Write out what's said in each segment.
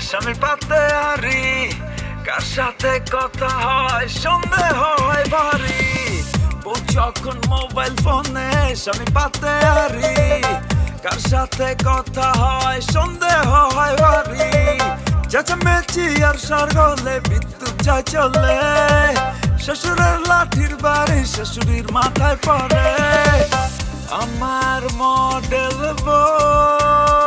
স্বামী পাতে হারি কার সাথে কথা হয়, সন্দেহ হয় ভারী। বউ যখন মোবাইল ফোনে স্বামী পাতে হারি কার সাথে কথা হয়, সন্দেহ হয় ভারী। চেঁচামেচি আর সরগলে বিদ্যুৎ যায় চলে। শ্বশুরের লাঠির বাড়ি শ্বশুরির মাথায় পড়ে। আমার মডেল বউ।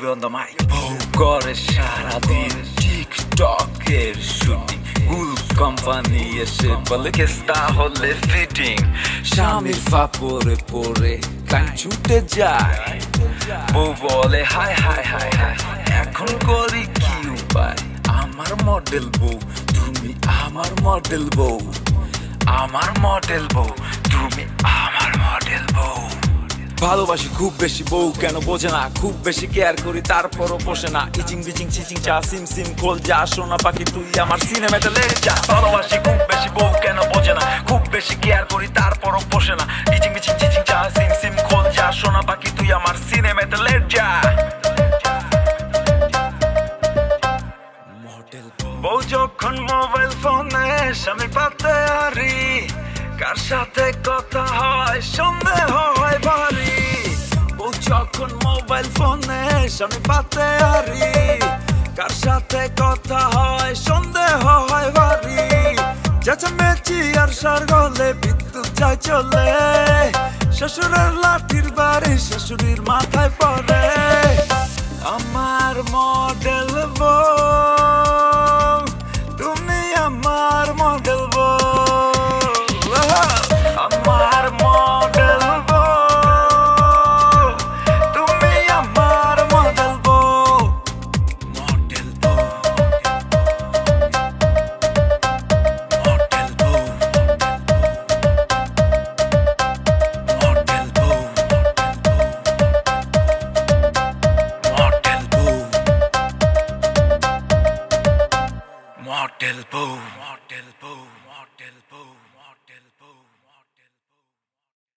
Yo, this is on the করে সারাদিন টিকটকের শুটিং। গুল কোম্পানি এসে বলে কেস্তা হলে ফিটিং স্বামীর ফাপরে পরে কান ছুটে যায়। বউ বলে হাই হাই হাই হাই এখন করি কি উপায়? আমার মডেল বউ তুমি আমার মডেল বউ। আমার মডেল বউ তুমি আমার মডেল বউ। ভালোবাসি খুব বেশি বউ কেন বোঝে না। খুব বেশি কেয়ার করি, তারপরও বসে না। ইচিং বিচিং, চিচিং চা, সিম সিম, খোল যা, সোনা পাখি, তুই আমার সিনেমাতে লেগে যা। ভালোবাসি খুব বেশি বউ কেন বোঝে না। খুব বেশি কেয়ার করি, তারপরও বসে না। ইচিং বিচিং, চিচিং চা, সিম সিম, খোল যা, সোনা পাখি, তুই আমার সিনেমাতে লেট যা। বউ যখন মোবাইল ফোনে স্বামী পাতে হারি কার সাথে কথা হয়, সন্দেহ হয় ভারী। বউ যখন মোবাইল ফোনে স্বামী পাতে হারি কার সাথে কথা হয়, সন্দেহ হয় ভারী। চেঁচামেচি আর সরগলে বিদ্যুৎ যায় চলে। শ্বশুরের লাঠির বাড়ি, শ্বশুরির মাথায় পড়ে। mortal bow, mortal bow, mortal bow.